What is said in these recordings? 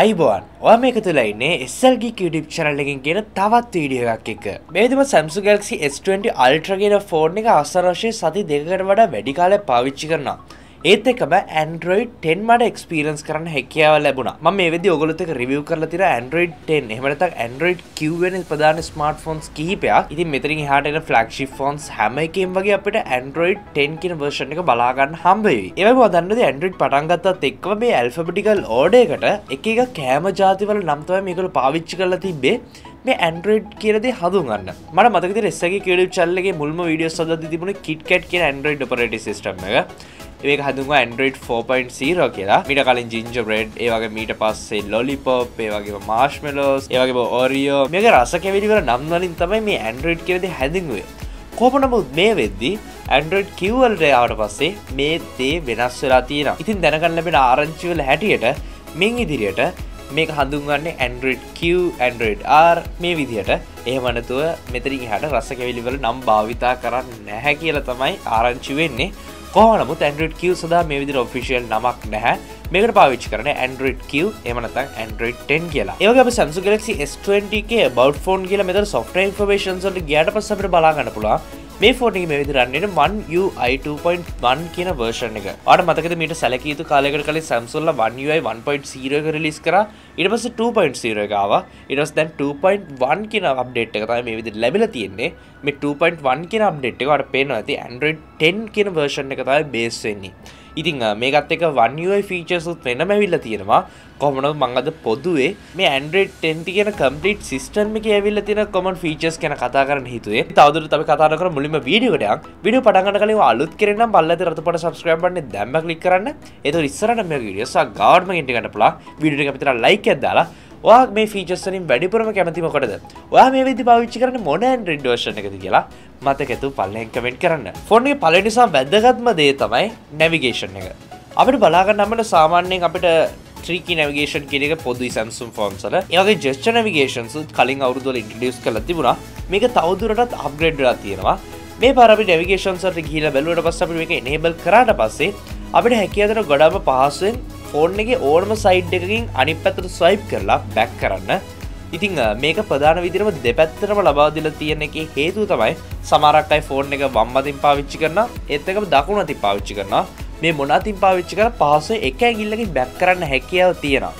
අයිබෝන් ඔය මේක තුළ ඉන්නේ එස්සල්ගි YouTube channel එකකින් කියන තවත් වීඩියෝ එකක් එක්ක. මේ විදිහම Samsung Galaxy S20 Ultra කියන ෆෝන් එක අවසර වශයෙන් සති දෙකකට වඩා වැඩි කාලයක් පාවිච්චි කරනවා. ඒත් එකම Android 10 මට එක්ස්පීරියන්ස් කරන්න හැකියාව ලැබුණා. මම මේ වෙද්දි ඔයගොල්ලොත් එක්ක රිවිව් කරලා තියෙන Android 10 එහෙම නැත්නම් Android Q වෙන ප්‍රධාන ස්මාර්ට්ෆෝන්ස් කිහිපයක්. ඉතින් මෙතනින් එහාට එන ෆ්ලැග්ෂිප් ෆෝන්ස් හැම එකකින් වගේ අපිට Android 10 කියන version එක බලා ගන්න හම්බ වෙයි. ඒ වගේම දන්නද Android පටන් ගත්තත් එක්කම මේ alphabetical order එකට එක එක කෑම ජාතිවල නම් තමයි මේගොල්ලෝ පාවිච්චි කරලා තිබ්බේ. මේ ඇන්ඩරෝයිඩ් කියරදේ හඳුන්ගන්න මට මතක රෙස්සගේ කියඩ චල්ලගේ මුල්ම විඩියෝ සද තිබුණ කිට්කට් කිය ඇන්ඩරෝයිඩ් පරට සිස්ටම එක ඒක හඳුම ඇන්ඩරෝයිඩ් 4.0 කියලා. මිට කලින් ජිංජ බ්‍රඩ් ඒවගේ මීට පස්සේ ලොලිපොප් ඒවගේ මාශ්මලෝස් ඒවගේ ඕරියෝ මේක රස කෙවිලිවල නම්වලින් තමයි මේ ඇන්ඩරෝයිඩ් කියරද හැදිංුවේ කෝපනමුත් මේ වෙද්දි ඇන්ඩරෝයිඩ් කිව්වල්ට ආවට පස්සේ මේ දේ වෙනස් වෙලා තියෙන ඉතින් දැනගන්න ලැබෙන ආරංචිවල හැටියට මින් ඉදිරියට මේක හඳුන්ගන්නේ Android Q Android R මේ විදිහට එහෙමනතුව මෙතරින් හට රස කෙවිලිවල නම් භාවිතා කරන්න නැහැ කියල තමයි ආරංචි වෙන්නේ. කොහනමුත් Android Q සදා මේ විදිර ඔෆිසිියල් නමක් නැහැ. මේකට පාවිච්චි කරන Android Q එමනතන් Android 10 කියලා. ඒවගේ අප Samsung Galaxy S20 බෞ් ෆෝන් කියල මෙත සොෆ්ට ඉන්ෆර්මේෂන්සට ගට පස් අපට බලාගන්න පුලා මේ ෆෝටි මේ විදිරන්නට 1UI2.1 කියන වර්ෂණ එක. අට මතක මට සැලකීතු කාලෙකට කල සැම්සුල්ල 1UI 1.0 රිලිස් කර. ඉට පස 2.0 එකවා ඉටස් දැන් 2.1 කියන අප්ඩේට් එක තයි මේ විදි ලැබිල තියෙන්නේ. මේ 2.1 කියන අප්ඩේට් එකට පේන ඇති Android 10 කියන වර්ෂණ එක තයි බේස්වෙන්නේ ඉතිං මේකත් එක වන්යයි ෆීචර්සුත් වෙන මැවිල්ල තියෙනවා. කොමන මංගද පොදුවේ මේ ඇන්ඩරෙඩ් ටෙන්ටි කියන කම්පලිට් සිස්ටර්ම එක ඇවිල්ල තින කොමන් ෆීචස් කියන කතා කරන හිතුවේ. තවදුර තම කතා කර මුලින්ම වීඩියෝටයක් විඩිය පටගට කල අලුත් කරන බල්ල රතපට සබස්ක්‍රබන්න දැම්ම කලික් කරන්න. එතු ඉස්සරට මේ විඩියස ගවර්ම ඉටකට පලා විඩිය පිතර ලයික් ඇදදාලා වා මේ ෆීචස්ලින් වැඩිපුරම කැමතිමකොටද වා මේ විදි පාවිච්චි කරන මොන ඇන්ඩ්‍රඩ් ෝෂණ එකද කියලා මතකැතු පල්ලෙන් කමෙන්ට් කරන්න. ෆොන්ගේ පල නිසා වැදගත්ම දේ තමයි නැවිගේෂන් එක. අපට බලාගන්න අමට සාමාන්‍යයෙන් අපිට ත්‍රීකි නවිගේෂන් කියෙක පොදු සැම්සුම් ෆෝන්සල ඒගේ ජෙස්ට නවිගේෂන් සුත් කලින් අවුදුවල ඉන්ටඩියස් කල තිබුණා. මේක තවදුරටත් අප්ග්‍රේඩ්ලා තියෙනවා. මේ පරි නවිගේෂන්සට ගීල බැලුවට පස් අපි එක එනේබල් කරට පස්සේ අපිට හැකියදර ගොඩම පහසුවෙන් ෆෝන් එක ඕර්ම සයිඩ් එකකින් අනි පැතර ස්වයිප් කරලා බැක් කරන්න. ඉතිං මේක ප්‍රධාන විදිරම දෙපැත්තරම ලබාදිල තියෙන එක හේතු තමයි සමරක්කයි ෆෝන් එක වම්මතින් පාවිච්චි කරන එත්තක දකුණති පාවිච්චි කරනවා. මේ මොනාතින් පාවිච්චි කර? පහස එක ඇගිල්ලකින් බැක් කරන්න හැකියාව තියෙනවා.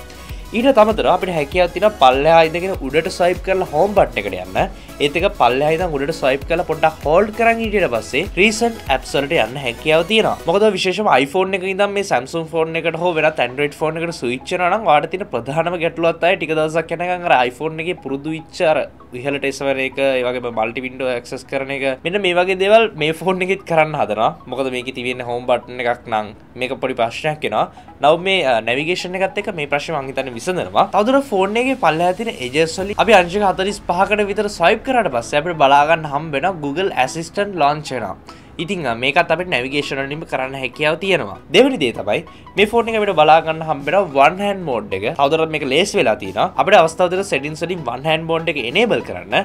ඊට තමතර අපට හැකියාව තින පල්ලහා ඉදගෙන උඩට සයිප් කරලා හෝම් බට් එකට යන්න. ඒතක පල්ලහිද උඩට සයිප් කල පොඩ්ඩක් හෝල්ඩ් කරන්න ඉට පස්සේ රීසන්් ඇප්සලට යන්න හැකියාව තියෙන මොකද විශේෂම iPhone එක ඉදම් මේ සැම්සුම් ෆෝන් එකට හෝ වෙන තැන්ඩරඩ් ෆෝන් එකට සවිච්චන වාට තින ප්‍රධානම ගැටලුවත්තයි ටික දසක් කැනගර iPhone එක පුරුදු විච්චාර විහලට එස්වර එක ඒවගේ මල්ටි වින්ඩෝ ක්සස් කරන එක. මෙන්න මේ වගේ දෙවල් මේ ෆෝන් එකෙත් කරන්න හදන මොකද මේක තිවෙන්න හෝම් බට්න එකක් නං මේක පොඩි ප්‍රශ්නයක් කෙන නව මේ නැවිගේෂන එකත් එක මේ ප්‍රශ්න මංහිතන විසඳනවා. තවදුර ෆෝර්න්ගේ පල්ල ඇතින එජස්වලි අපි අංශක හතරිස් පහකට විතර සයිප් කරට පස්ස අපට බලාගන්න හම්බෙන Google ඇසිස්ටන් ලොන්චනා ඉතින් මේකත් අපට නැවිගේෂනලිම කරන්න හැකියාව තියෙනවා. දෙවනි දේ තමයි මේ ෆෝන් එකට බලාගන්න හම්බෙන වන් හන්ඩ මෝඩ් එක. තවදරත් මේක ලේස් වෙලා තියෙන අපට අවස්ථාවතර සෙටින් සලින් වන් හන්ඩ බෝන්් එක එනේබල් කරන්න.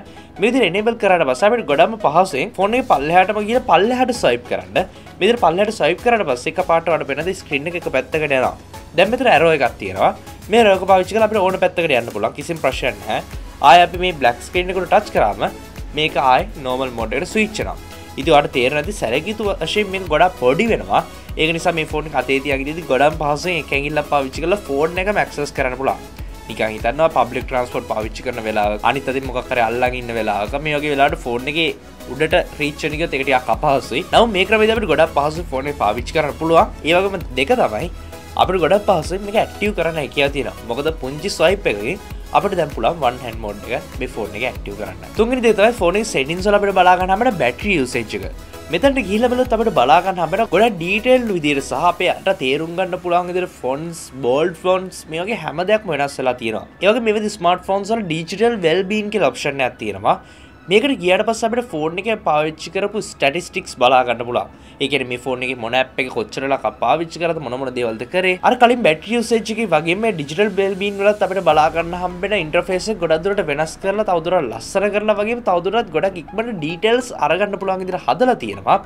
මෙදි එනේබල් කරට පසට ගොඩම පහසෙන් ෆෝනේ පල්ලහටම ගිය පල්ලහට සයිප් කරන්න. මෙදර පල්ලට සයිප් කරට පස්ස එක පාටවට පෙනද ස්ක්‍රීන එක පැත්තකට යනවා. දැම්මතර ඇරෝ එකක් තියෙනවා. මේ රෝක පාවිච්චි අපට ඕන පැත්තකට යන්න පුලන් කිසි ප්‍රශ්න ආය අපි මේ බ්ලක් ස්ක්‍රීනකට ටච් කරම මේක ආයි නෝමල් මොඩට ස්විච්චනවා ඉතිවට තේරනති සැරකිතු වශයෙන් මෙන් ගොඩක් පොඩි වෙනවා. ඒක නිසා මේ ෆෝන් අතේතියගේ ගොඩම් පහසුවෙන් කැගිල්ල පාවිච්චි කල ෆෝන් එක මක්සස් කරන පුලා නිකන් හිතන්න පබ්ලික් ට්‍රන්ස්පොට් පාවිච්චි කරන වෙලා අනිත අති මොකර අල්ලගන්න වෙලාක මේගේ වෙලාට ෆෝන් එක උඩට රීච්චනික තෙකටිය අපහසුයි. නව මේ ක්‍රමේදට ගොඩක් පහසු ෆෝන පාවිච්චි කරන පුළුවන්. ඒවගම දෙක තමයි අපට ගොඩක් පහසු මේ ඇක්ටව කරන්න හැකියා තියෙන මොකද පුංචි ස්වයිප් එකගේ අපට දැම්පුල වන් හැ මෝඩ් එක මේ ෆෝන් එක ඇක්ටව කරන්න. තුන්ගනි දෙතයි ෆෝන සෙටින්සල අපට බලාගන්නමට බැට්‍රිය යුසේච්චක මෙතට ගිලබල අපට බලාගන්න හමට ගොඩ ඩීටෙල් විදිර සහපයට තේරුම්ගන්න පුළන් ඉදිර ෆොන්ස් බෝල්ඩ් ෆොන්ස් මේගේ හැම දෙයක් වෙනස්සලා තියෙනවා. ඒවගේ මෙවද ස්මර්ට ෆෝන්සල් ඩිජිටල් වෙල්බීන් කෙ ලක්ෂණ ඇතියෙනවා මේකට ගියට පස් අපට ෆෝර්න් එක පාවිච්චි කරපු ස්ටටිස්ටික්ස් බලාගන්න පුලා ඒකන මේ ෆෝන් එක මොන අප් එක කොච්චරලා පාවිච්චි කරත මොනමන දේවල්ද කරේ. අර කලින් බැටරිය සේච්චි වගේම ඩිජිටල් බෙල්බීන් වලත් අපට බලාගන්න හම්බෙන ඉන්ට්‍රෆේස ගොඩදුරට වෙනස් කරලා තවදුර ලස්සර කරලා වගේ තවදුරත් ගොඩක් ඉක්මට ඩීටෙල්ස් අරගන්න පුළුවන් ඉදිර හදලා තියෙනවා.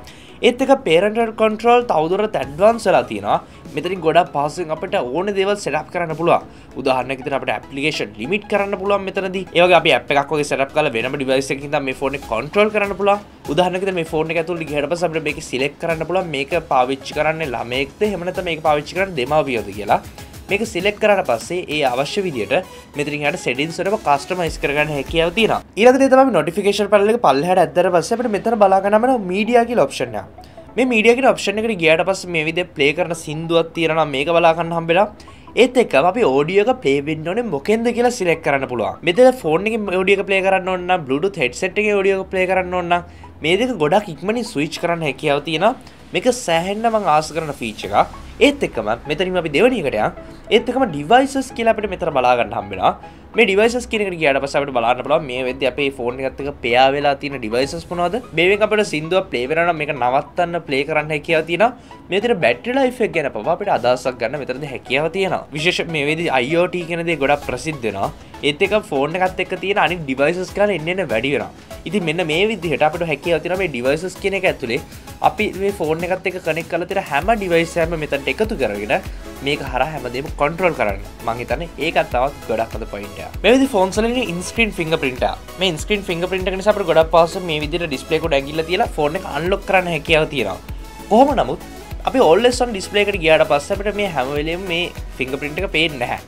ඒත් එක පේරන්ට කොන්ට්‍රෝල් තවදුරට ඇඩ්වන්සලා තියෙනවා. මෙතරින් ගොඩක් පාසුවෙන් අපට ඕන දේවල් සෙටප් කරන්න පුළුවන්. උදාහරණයක් විදිහට අපිට ඇප්ලිකේෂන් ලිමිට් කරන්න පුළුවන් මෙතනදී. ඒ වගේ අපි ඇප් එකක් වගේ සෙටප් කරලා වෙනම ඩිවයිස් එකකින් තමයි මේ ෆෝන් එක කන්ට්‍රෝල් කරන්න පුළුවන්. උදාහරණයක් විදිහට මේ ෆෝන් එක ඇතුළේ ගිහට පස්සේ අපිට මේක සිලෙක්ට් කරන්න පුළුවන්. මේක පාවිච්චි කරන්නේ ළමයෙක්ද? එහෙම නැත්නම් මේක පාවිච්චි කරන්නේ දෙමාපියෝද කියලා. මේක සිලෙක් කරට පස්සේ ඒ අවශ්‍ය විදිට මෙතරින්ට සෙඩින් සරම කස්ටමයිස් කරගන්න හැකියාව තින ඒලක තම නොටිකේෂන් පල්ල පල්හට ඇදර පස්සට මෙතර බලාගනමන මීඩියගේ ඔප්ෂන්ය මේ මීඩියගේ ඔප්ෂණ එකට ගියට පස් මේ විද ප්ලේ කරන සිින්දුවත් තියෙන මේක බලාගන්න හම්බෙලා ඒත් එක් අපි ෝඩියක පේබෙන් ඕන මොකෙන්ද කියලා සිලෙක් කරන්න පුළුව මෙත ෆෝන් එක ෝඩියක පලේ කරන්න ඔන්න බ්ලුඩු හෙට්සෙට් එක ෝඩියක පලේ කරන්න ඔන්න මේ දෙක ගොඩක් ඉක්මනි ස්විච් කරන්න හැකියාව තියෙන මේක සෑහෙන්න්න මං ආස කරන ෆීච් එක ඒත් එක්කම මෙතනින් අපි දෙවනිකටය ඒත්කම ඩිවයිසස් කියලා අපට මෙතර බලාගන්න හම්බෙන මේ ඩිවයිස් කියනක ගට පසට බලන්න බල මේ වෙද අපේ ෆෝන් එකත්තක පයා වෙලා තින ඩිවයිසස් පුනවද බේෙන් අපට සිින්දුව පලේවෙන මේක නවත්තන්න පලේ කරන්න හැකියාව තින මෙතර බැට්‍රි ලයිෆක් ගැන පවා අපට අදසක් ගන්න මෙතරද හැකියාව තියෙන විශේෂ මේ වෙදි අයිෝට කෙනදේ ගොඩක් ප්‍රසිද්ධෙනවා ඒත් එක ෆෝන් එකත් එක් තියෙන අනි ඩිවයිසස් කරන එන්න වැඩි වෙන ඉති මෙන්න මේ විදිහට අපට හැකියාව තින මේ ඩිවයිසස් කියන එක ඇතුළේ අපි මේ ෆෝන් එකත් එක කනෙක් කලතර හැම ඩිවයිසෑම මෙතට එකතු කරගෙන මේක හර හැමදේම කොන්ට්‍රෝල් කරන්න. මහිතන ඒකත් තවත් ගොඩක් හද පොයින්ට මෙදි ෆෝන්සල ඉන්ස්ක්‍රීන් ෆිංග පිට මේ ඉන්ස්ක්‍රීන් ෆිංග පිට නිසාට ගොඩක් පස මේ විදිර ඩිස්පලේකුට ඇගිල්ල තිලා ෆෝන අන්ලොක් කරන්න හැකියාව තියෙන කොහොම නමුත් අපි ඔල්ලෙසන් ඩිස්පලේකට ගියාට පස්සට මේ හැමවෙලම් මේ ෆිංග පින්ට එක පේෙන් නැහැ.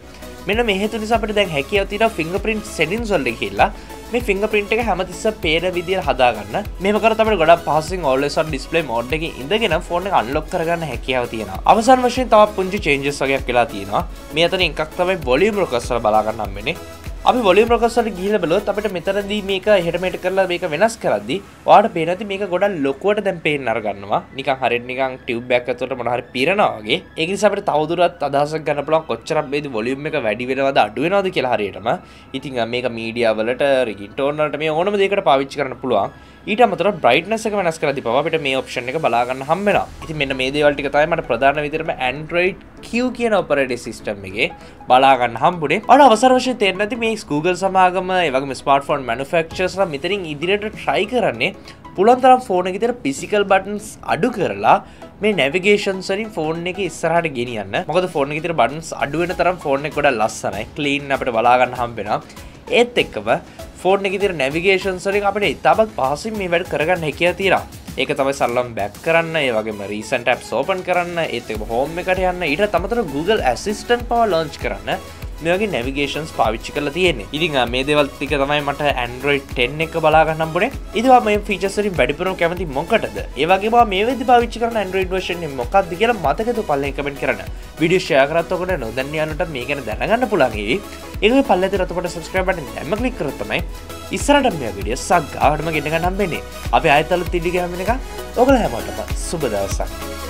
මෙන්න මෙහතු නිසාට දැන් හැකියාව තින ෆිංග පින්ට් සෙඩින් සොල්ල කියලා මේ ෆිංග පින්ට් එක හැමතිස්ස පේන විදිර හදාගන්න. මේම කරතම ගොඩ පසින් ඔල්ලෙසන් ඩිස්පලේ මෝඩ් එක ඉඳගෙන ෆෝන අන්ලොක් කරගන්න හැකියාව තියෙන අවසන් වශයෙන් තව පුංචි චේන්ජස් වගේයක් කියලා තියෙනවා. මේ අතන එකක් තමයි බොලිම් රොකස්සර බලාගන්නම් වෙන්නේ අපි ොලි ප්‍රකස්සට ගිල බලොත් අපට මෙතරදී මේක හෙටමට කරලා මේක වෙනස් කරදදි වාට පේනති මේක ගොඩල් ලොකුවට දැන් පේ නරගන්නවා නික හරිනිකං ටිව්බැක් ඇතුට මොහර පිරනවාගේ ඒකි සට තවදුරත් අදහස ගන්න පුලන් කොච්චර බේද ොලියම් එක වැඩි වෙනවද අඩුවනවාද කියලා හරියටම. ඉතින් මේක මීඩියවලට රිගින්ටෝනට මේ ඕනම දෙකට පාවිච්චි කරන්න පුළුවන්. ඊට අමතර බ්‍රයිට්නසක වෙනස් කරදි පවට මේ ඔප්ෂන් එක බලාගන්න හම්බෙන ඉති මෙන්න මේ දේවල්ටික තමයිමට ප්‍රධාන විතරම ඇන්ඩරයිඩ් කිව් කියන ඔපරඩ සිස්ටම් එක බලාගන්න හම්බුඩේ අඩ අවසරවශය තෙරනති මේ Google සමාගම ඒවගේ ස්මාර්ට ෆෝන් මනුෆක්ෂස්ල මෙතරින් ඉදිරියට ට්‍රයි කරන්නේ පුළන්තරම් ෆෝන එකතර පිසිකල් බටන්ස් අඩු කරලා මේ නැවිගේෂන් සරින් ෆෝන් එක ඉස්සරහට ගෙනියන්න. මොකද ෆෝන් ඉතර බටන්ස් අඩුවෙන තරම් ෆෝන් එක ගොඩ ලස්සනයි. කලීන් අපට බලාගන්න හම්බෙන ඒත් එක්කම ෆෝර්න් එකතිර නැවිගේෂන් සරින් අපට ඉතාබත් පහසින් මේ වැඩ කරගන්න හැකිය තිරා ඒක තමයි සල්ලම් බැක් කරන්න ඒ වගේ රීසන්ට ඇප් සෝපන් කරන්න ඒත් හෝම එකට යන්න ඊට තමතර Google ඇසිස්ටන් පව ලෝච් කරන්න. මේගේ නැවිගේෂන්ස් පාවිච්චි කල තියෙන ඉතින් මේ දෙවල්තික තමයි මට ඇන්ඩරෝයි් 10 එක බලාගන්නම් පුනේ ඉදවා මේ ෆීචසරින් වැඩිපුරම කැමති මොකටද? ඒවගේ මේ වෙදි පාවිච්චි කරන ඇන්ඩරෝයිඩ් වර්ෂන් මොකක්ද කියලා මතකතු පල්ලෙන් කමෙන්ට කරන්න. විඩිය ෂයකරත්වකට නොදන්නයානට මේකන දැනගන්න පුළන්ගේ ඒ පල්ලෙ රතකොට සස්ක්‍රබට නැම කලික් කරත්තමයි ඉස්සරට මේ විඩිය සක් ගාඩම ගෙනක නම්බෙන්නේ අප අයතල තිඩිගැමෙන එක ඔගල හැමටම සුබදවසක්.